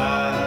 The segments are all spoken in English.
side.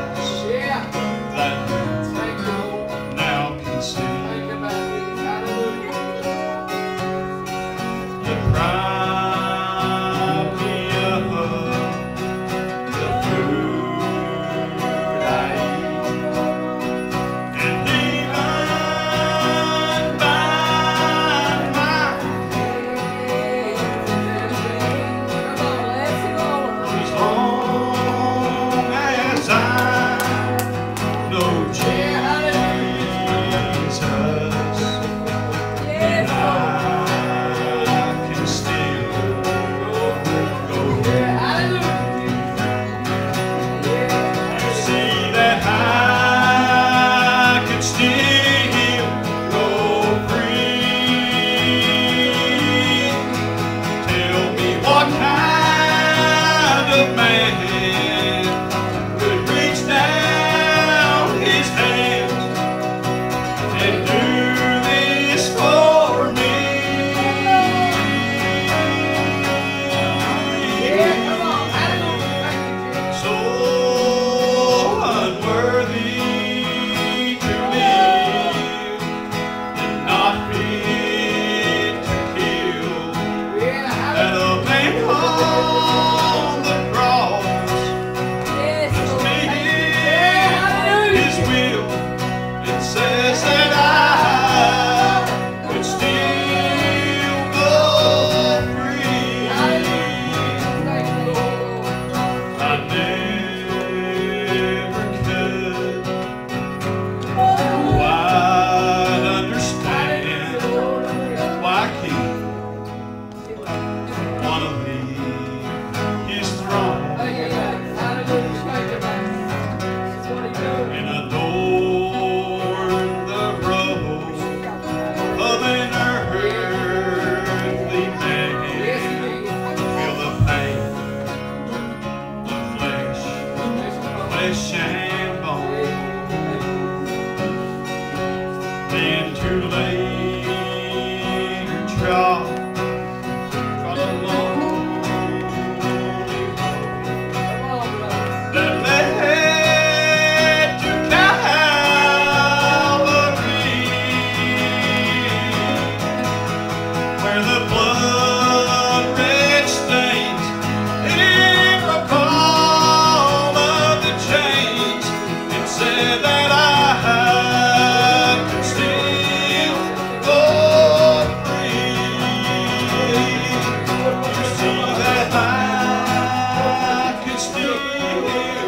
Amém.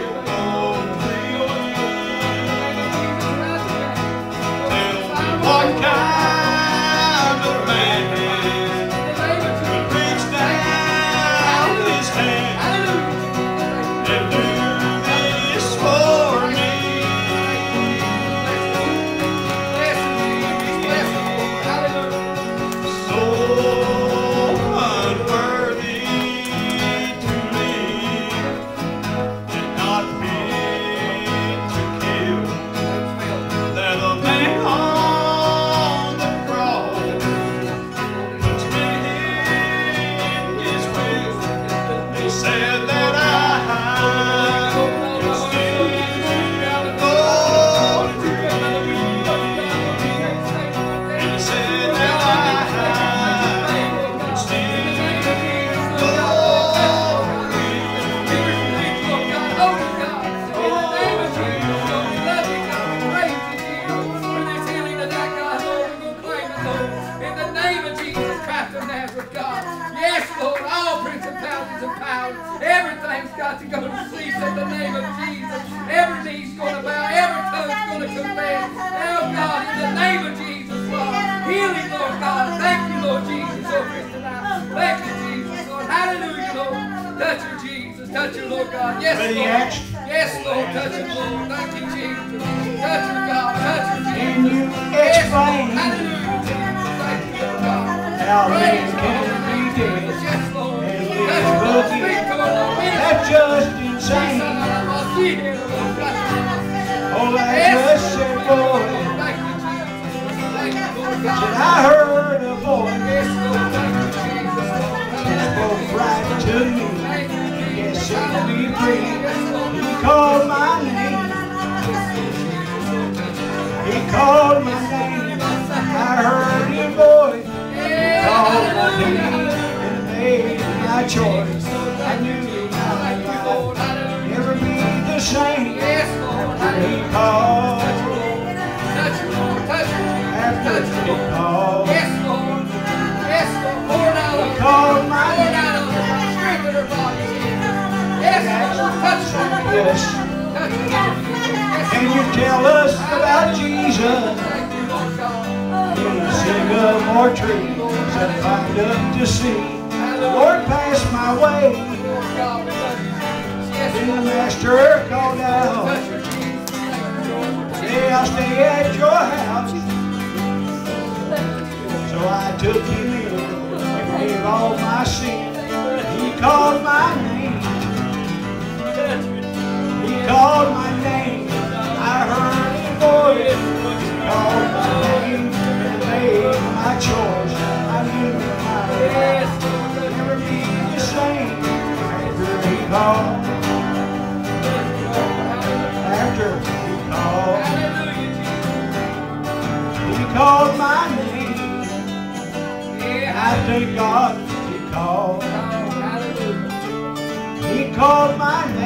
Principalities and powers, everything's got to go to cease in the name of Jesus. Every knee's going to bow, every tongue's going to confess. Oh God, in the name of Jesus, Lord, healing, Lord God. Thank you, Lord Jesus, over us tonight. Thank you, Jesus, Lord. Hallelujah, Lord. Touch her, Jesus. Touch her, Lord God. Yes, Lord. Yes, Lord. Touch her, Lord. Thank you, Jesus. Touch her, God. Touch her, Jesus. Yes, Lord. Called my name. I heard your voice. He called my name and made my choice. Yes, Can you tell us about Jesus? In the sycamore trees that climbed up to see. The Lord, pass my way. Then the master called out. Hey, I'll stay at your house. So I took him in and gave all my sin. He called my name. Choice. I knew my never be the same after. After he called. My name. Yeah, I thank God he called. Oh. He called my name.